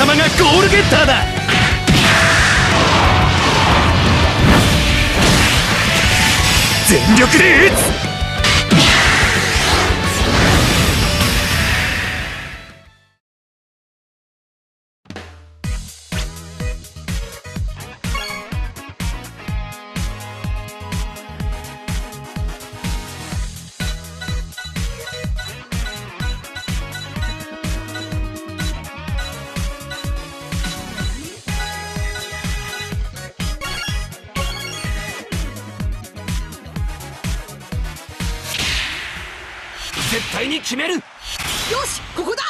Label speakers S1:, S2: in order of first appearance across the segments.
S1: 様がゴールゲッターだ。全力で撃つ。絶対に決める。よ
S2: しここだ。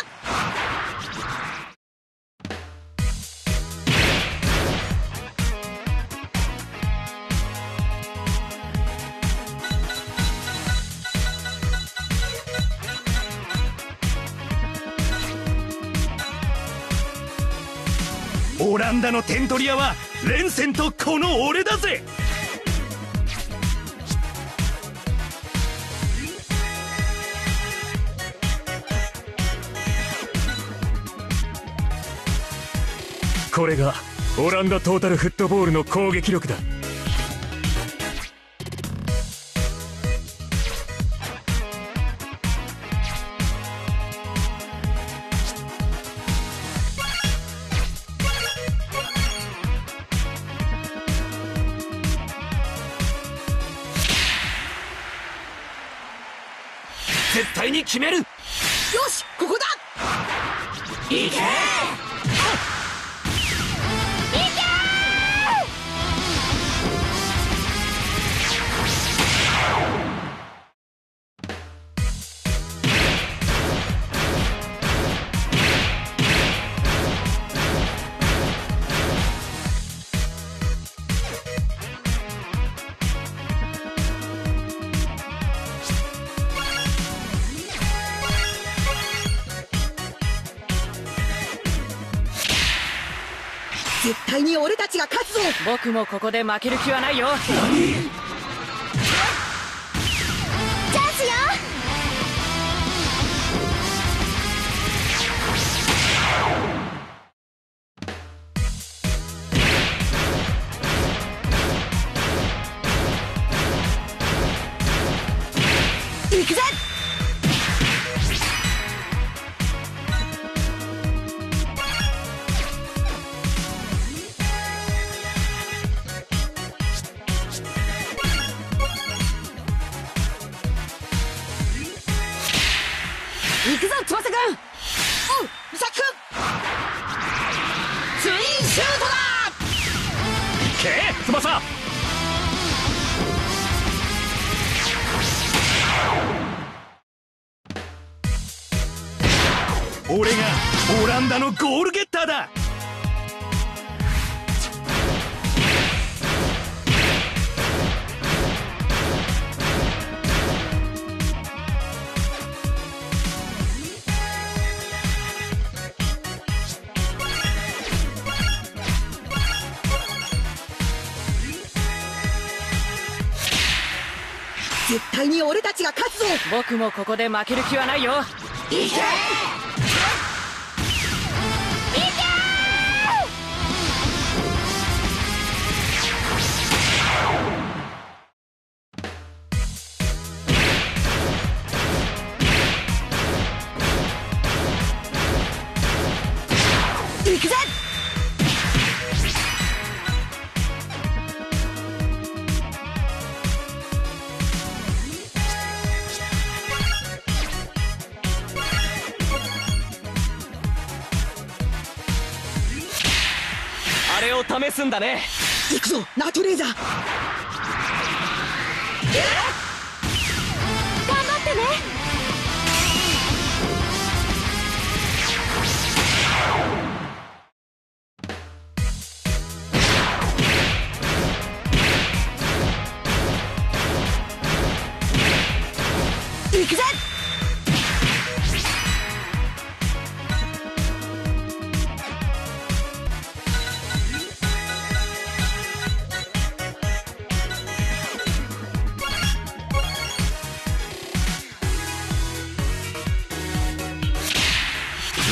S1: オランダのテントリアはレンセンとこの俺だぜこれがオランダトータルフットボールの攻撃力だ。絶対に決める。よ
S2: しここだ。
S1: いけ
S2: 絶対に俺たちが勝つぞ。
S3: 僕もここで負ける気はないよ。チャン
S4: スよ。
S2: 行くぜ行くぞ翼くん。おう美咲くんツインシュートだ。
S1: け翼。俺がオランダのゴールゲッターだ。
S2: 絶対に俺たちが勝つぞ。
S3: 僕もここで負ける気はないよ。
S2: いけ
S1: あれを試すんだね。
S2: 行くぞナトレーザー。
S4: 頑張ってね。
S2: 行くぜ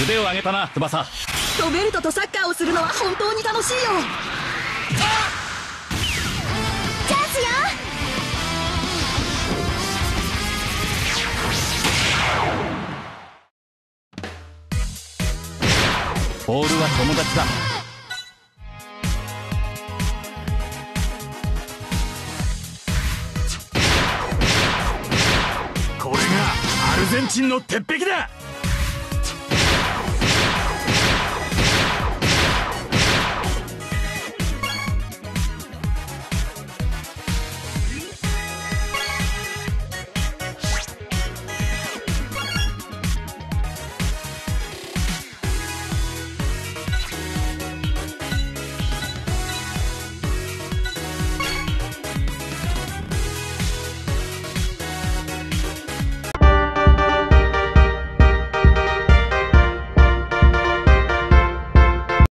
S1: 腕を上げたな翼。
S2: ロベルトとサッカーをするのは本当に楽しいよ。
S4: チャンスよ。
S5: ボールは友達だ。
S1: これがアルゼンチンの鉄壁だ